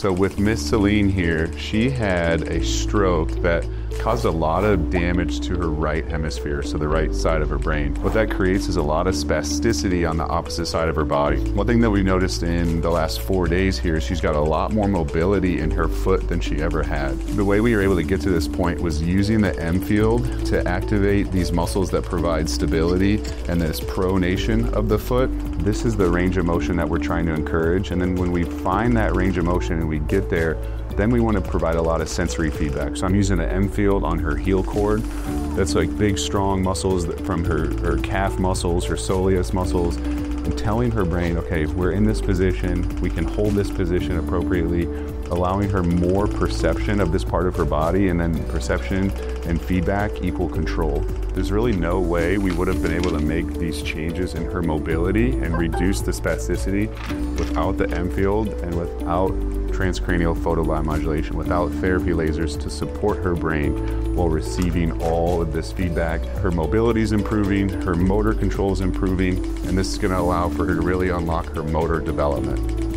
So with Miss Celine here, she had a stroke that caused a lot of damage to her right hemisphere, so the right side of her brain. What that creates is a lot of spasticity on the opposite side of her body. One thing that we noticed in the last four days here is she's got a lot more mobility in her foot than she ever had. The way we were able to get to this point was using the EmField to activate these muscles that provide stability and this pronation of the foot. This is the range of motion that we're trying to encourage. And then when we find that range of motion and we get there, then we want to provide a lot of sensory feedback. So I'm using the EmField on her heel cord. That's like big, strong muscles from her, her calf muscles, her soleus muscles, and telling her brain, okay, we're in this position, we can hold this position appropriately, allowing her more perception of this part of her body, and then perception and feedback equal control. There's really no way we would have been able to make these changes in her mobility and reduce the spasticity without the EmField and without transcranial photobiomodulation without therapy lasers to support her brain while receiving all of this feedback. Her mobility is improving, her motor control is improving, and this is going to allow for her to really unlock her motor development.